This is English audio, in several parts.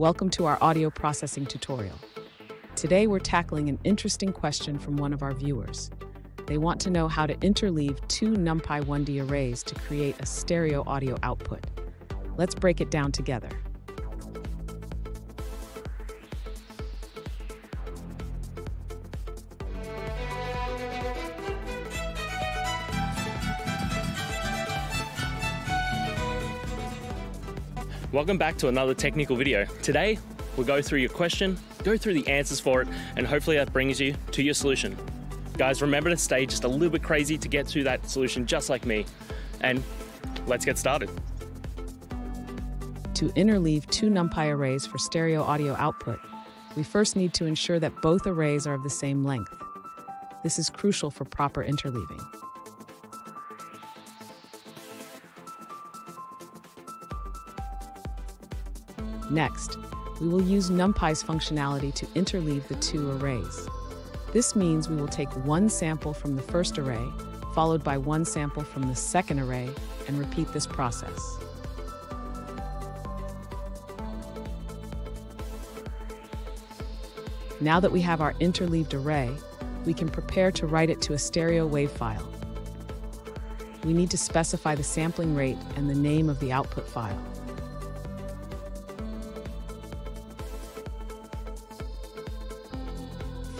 Welcome to our audio processing tutorial. Today we're tackling an interesting question from one of our viewers. They want to know how to interleave two NumPy 1D arrays to create a stereo audio output. Let's break it down together. Welcome back to another technical video. Today, we'll go through your question, go through the answers for it, and hopefully that brings you to your solution. Guys, remember to stay just a little bit crazy to get to that solution just like me. And let's get started. To interleave two NumPy arrays for stereo audio output, we first need to ensure that both arrays are of the same length. This is crucial for proper interleaving. Next, we will use NumPy's functionality to interleave the two arrays. This means we will take one sample from the first array, followed by one sample from the second array, and repeat this process. Now that we have our interleaved array, we can prepare to write it to a stereo wave file. We need to specify the sampling rate and the name of the output file.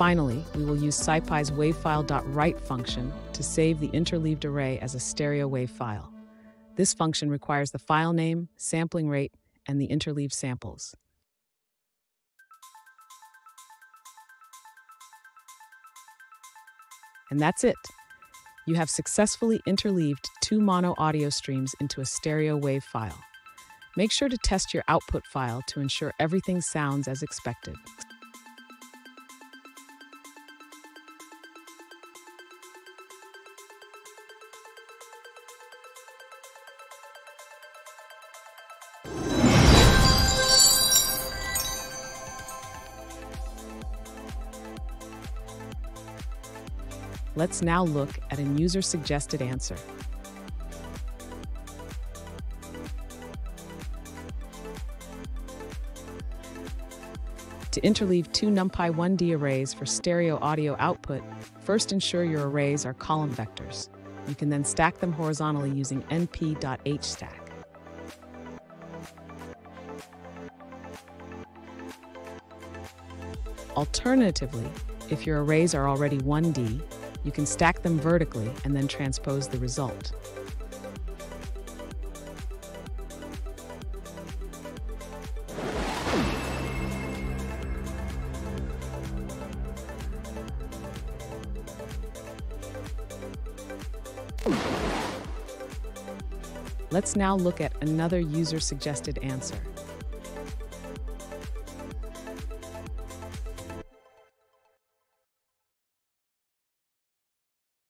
Finally, we will use SciPy's wavfile.write function to save the interleaved array as a stereo wave file. This function requires the file name, sampling rate, and the interleaved samples. And that's it. You have successfully interleaved two mono audio streams into a stereo wave file. Make sure to test your output file to ensure everything sounds as expected. Let's now look at a user-suggested answer. To interleave two NumPy 1D arrays for stereo audio output, first ensure your arrays are column vectors. You can then stack them horizontally using np.hstack. Alternatively, if your arrays are already 1D, you can stack them vertically and then transpose the result. Let's now look at another user-suggested answer.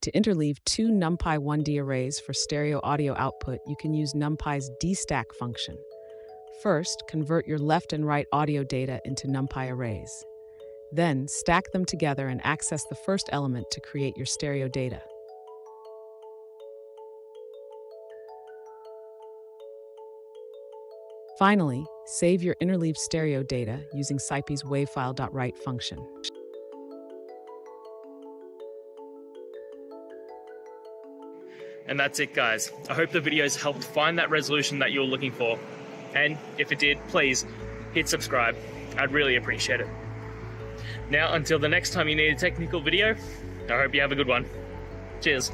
To interleave two NumPy 1D arrays for stereo audio output, you can use NumPy's dstack function. First, convert your left and right audio data into NumPy arrays. Then, stack them together and access the first element to create your stereo data. Finally, save your interleaved stereo data using SciPy's wavfile.write function. And that's it, guys. I hope the videos helped find that resolution that you're looking for. And if it did, please hit subscribe. I'd really appreciate it. Now, until the next time you need a technical video, I hope you have a good one. Cheers.